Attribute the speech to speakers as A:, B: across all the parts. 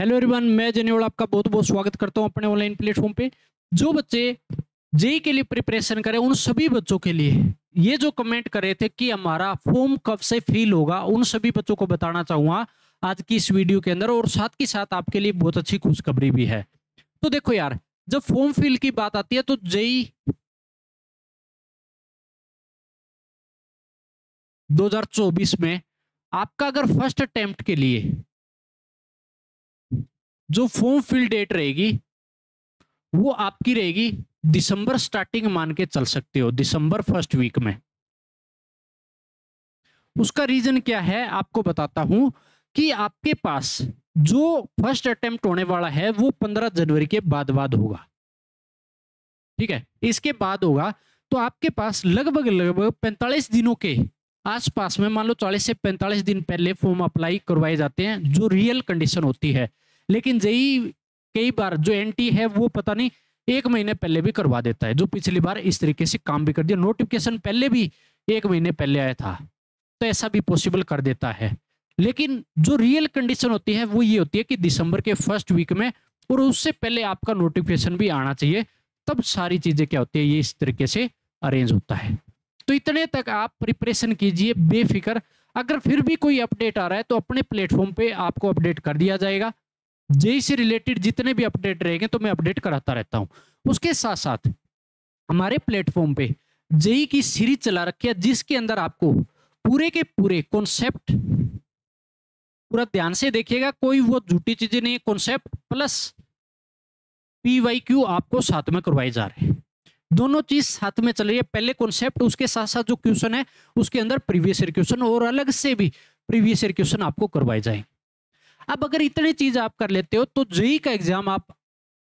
A: Hello everyone मैं जनियोल आपका बहुत बहुत स्वागत करता हूँ अपने ऑनलाइन प्लेटफॉर्म पे। जो बच्चे जेई के लिए प्रिपरेशन करें उन सभी बच्चों के लिए, ये जो कमेंट कर रहे थे कि हमारा फॉर्म कब से फिल होगा, उन सभी बच्चों को बताना चाहूँगा आज की इस वीडियो के अंदर और साथ के साथ आपके लिए बहुत अच्छी खुशखबरी भी है। तो देखो यार, जब फॉर्म फिल की बात आती है तो जेई 2024 में आपका अगर फ़र्स्ट अटेम्प्ट के लिए जो फॉर्म फिल डेट रहेगी, वो आपकी रहेगी दिसंबर स्टार्टिंग मान के चल सकते हो, दिसंबर फ़र्स्ट वीक में। उसका रीजन क्या है, आपको बताता हूँ कि आपके पास जो फ़र्स्ट अटेम्प्ट होने वाला है, वो पंद्रह जनवरी के बाद बाद होगा। ठीक है? इसके बाद होगा तो आपके पास लगभग लगभग पैंतालीस दिनों के आसपास में, मान लो चालीस से पैंतालीस दिन पहले फॉर्म अप्लाई करवाए जाते हैं, जो रियल कंडीशन होती है। लेकिन जेई कई बार जो एनटी है वो पता नहीं एक महीने पहले भी करवा देता है, जो पिछली बार इस तरीके से काम भी कर दिया। नोटिफिकेशन पहले भी एक महीने पहले आया था तो ऐसा भी पॉसिबल कर देता है। लेकिन जो रियल कंडीशन होती है वो ये होती है कि दिसंबर के फ़र्स्ट वीक में और उससे पहले आपका नोटिफिकेशन भी आना चाहिए, तब सारी चीज़ें क्या होती है, ये इस तरीके से अरेंज होता है। तो इतने तक आप प्रिपरेशन कीजिए, बेफिक्र। अगर फिर भी कोई अपडेट आ रहा है तो अपने प्लेटफॉर्म पे आपको अपडेट कर दिया जाएगा। जेई से रिलेटेड जितने भी अपडेट रहेंगे तो मैं अपडेट कराता रहता हूँ। उसके साथ साथ हमारे प्लेटफॉर्म पे जेई की सीरीज़ चला रखी है, जिसके अंदर आपको पूरे के पूरे कॉन्सेप्ट पूरा ध्यान से देखिएगा, कोई वो झूठी चीज़ें नहीं है concept plus P Y Q आपको साथ में करवाए जा रहे हैं। दोनों चीज़ साथ में चल रही है। पहले कॉन्सेप्ट उसके साथ साथ जो क्वेश्चन है, उसके अंदर प्रीवियस ईयर क्वेश्चन और अलग से भी प्रीवियस ईयर क्वेश्चन आपको करवाए जाएँगे। अब अगर इतनी चीज़ आप कर लेते हो तो जेई का एग्ज़ाम आप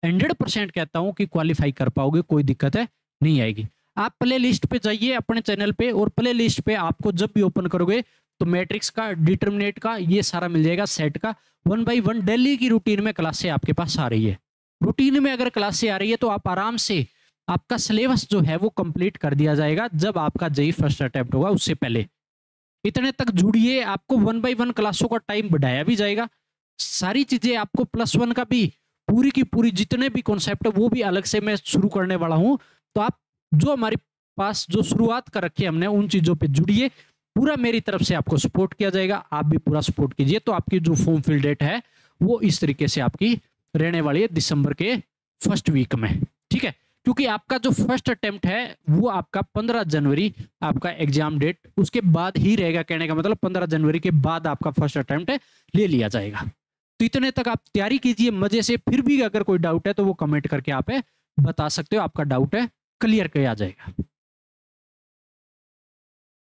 A: हंड्रेड परसेंट कहता हूँ कि क्वालिफाई कर पाओगे, कोई दिक्कत है, नहीं आएगी। आप प्ले लिस्ट पे जाइए अपने चैनल पे और प्ले लिस्ट पे आपको जब भी ओपन करोगे तो मैट्रिक्स का डिटर्मिनेट का, ये सारा मिल जाएगा सेट का। वन बाई वन डेली की रूटीन में क्लास आपके पास आ रही है। रूटीन में अगर क्लास आ रही है तो आप आराम से आपका सिलेबस जो है, वो कंप्लीट कर दिया जाएगा, जब आपका जेई फ़र्स्ट अटेम्प्ट होगा, उससे पहले। इतने तक जुड़िए, आपको वन बाई वन क्लासों का टाइम बढ़ाया भी जाएगा। सारी चीज़ें आपको प्लस वन का भी, पूरी की पूरी जितने भी कॉन्सेप्ट है, वो भी अलग से मैं शुरू करने वाला हूँ। तो आप जो हमारे पास जो शुरुआत कर रखी है हमने, उन चीज़ों पे जुड़िए। पूरा मेरी तरफ़ से आपको सपोर्ट किया जाएगा, आप भी पूरा सपोर्ट कीजिए। तो आपकी जो फॉर्म फिल डेट है, वो इस तरीके से आपकी रहने वाली है दिसंबर के फ़र्स्ट वीक में। ठीक है? क्योंकि आपका जो फ़र्स्ट अटेम्प्ट है, वो आपका 15 जनवरी आपका एग्ज़ाम डेट उसके बाद ही रहेगा कहने का मतलब 15 जनवरी के बाद आपका फ़र्स्ट अटेम्प्ट ले लिया जाएगा। तो इतने तक आप तैयारी कीजिए, मज़े से। फिर भी अगर कोई डाउट है तो वो कमेंट करके आप बता सकते हो। आपका डाउट है क्लियर किया जाएगा।